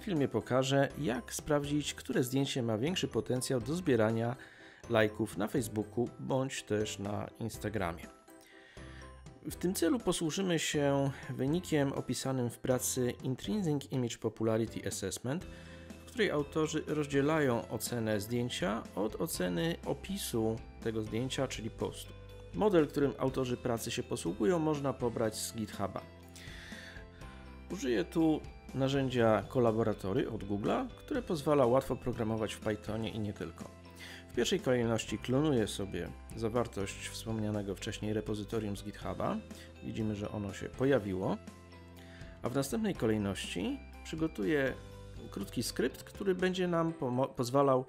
tym filmie pokażę, jak sprawdzić, które zdjęcie ma większy potencjał do zbierania lajków na Facebooku bądź też na Instagramie. W tym celu posłużymy się wynikiem opisanym w pracy Intrinsic Image Popularity Assessment, w której autorzy rozdzielają ocenę zdjęcia od oceny opisu tego zdjęcia, czyli postu. Model, którym autorzy pracy się posługują, można pobrać z GitHuba. Użyję tu narzędzia kolaboratory od Google'a, które pozwala łatwo programować w Pythonie i nie tylko. W pierwszej kolejności klonuję sobie zawartość wspomnianego wcześniej repozytorium z GitHuba. Widzimy, że ono się pojawiło. A w następnej kolejności przygotuję krótki skrypt, który będzie nam pozwalał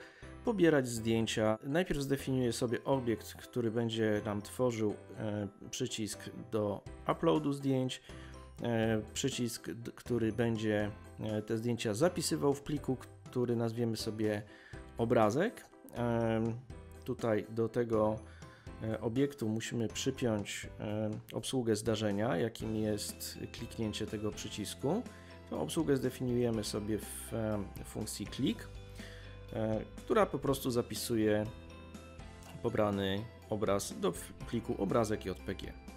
pobierać zdjęcia. Najpierw zdefiniuję sobie obiekt, który będzie nam tworzył e, przycisk do uploadu zdjęć, przycisk, który będzie e, te zdjęcia zapisywał w pliku, który nazwiemy sobie obrazek. E, tutaj do tego e, obiektu musimy przypiąć e, obsługę zdarzenia, jakim jest kliknięcie tego przycisku. Tą obsługę zdefiniujemy sobie w funkcji klik, która po prostu zapisuje pobrany obraz do pliku obrazek JPG.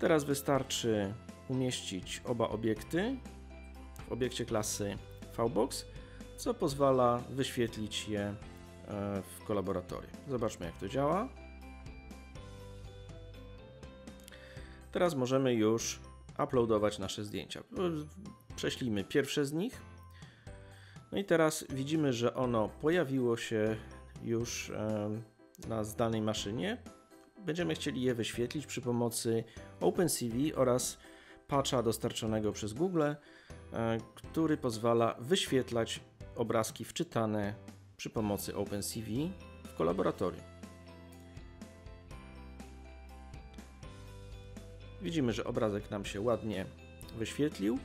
Teraz wystarczy umieścić oba obiekty w obiekcie klasy VBox, co pozwala wyświetlić je w kolaboratorium. Zobaczmy jak to działa. Teraz możemy już uploadować nasze zdjęcia. Prześlijmy pierwsze z nich. No i teraz widzimy, że ono pojawiło się już na danej maszynie. Będziemy chcieli je wyświetlić przy pomocy OpenCV oraz patcha dostarczonego przez Google, e, który pozwala wyświetlać obrazki wczytane przy pomocy OpenCV w kolaboratorium. Widzimy, że obrazek nam się ładnie wyświetlił.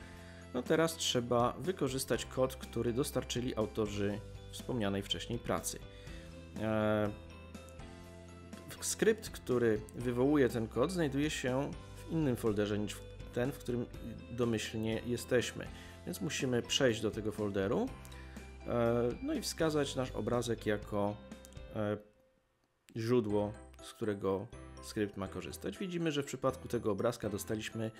No teraz trzeba wykorzystać kod, który dostarczyli autorzy wspomnianej wcześniej pracy. Skrypt, który wywołuje ten kod, znajduje się w innym folderze niż ten, w którym domyślnie jesteśmy. Więc musimy przejść do tego folderu eee, no i wskazać nasz obrazek jako eee, źródło, z którego skrypt ma korzystać. Widzimy, że w przypadku tego obrazka dostaliśmy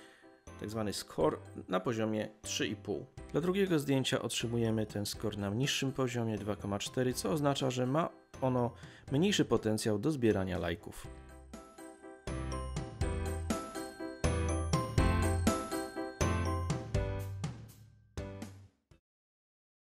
tak zwany score na poziomie 3,5. Dla drugiego zdjęcia otrzymujemy ten score na niższym poziomie 2,4, co oznacza, że ma ono mniejszy potencjał do zbierania lajków.